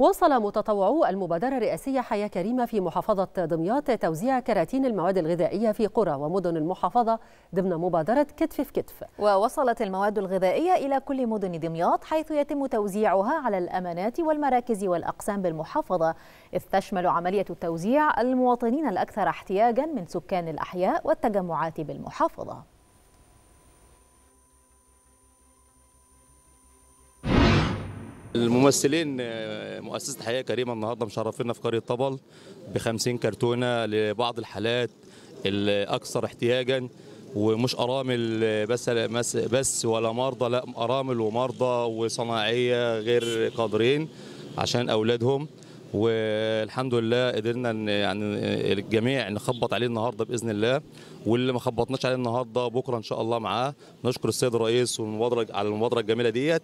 واصل متطوعو المبادرة الرئاسية حياة كريمة في محافظة دمياط توزيع كراتين المواد الغذائية في قرى ومدن المحافظة ضمن مبادرة كتف في كتف. ووصلت المواد الغذائية إلى كل مدن دمياط حيث يتم توزيعها على الأمانات والمراكز والأقسام بالمحافظة إذ تشمل عملية التوزيع المواطنين الأكثر احتياجا من سكان الأحياء والتجمعات بالمحافظة. الممثلين مؤسسة حياة كريمة النهاردة مشرفينا في قرية طبل ب 50 كرتونة لبعض الحالات الأكثر احتياجا ومش أرامل بس بس ولا مرضى لا أرامل ومرضى وصناعية غير قادرين عشان أولادهم. والحمد لله قدرنا يعني الجميع نخبط عليه النهارده بإذن الله. واللي ما خبطناش عليه النهارده بكرة إن شاء الله معاه. نشكر السيد الرئيس والمبادره على المبادرة الجميلة ديت.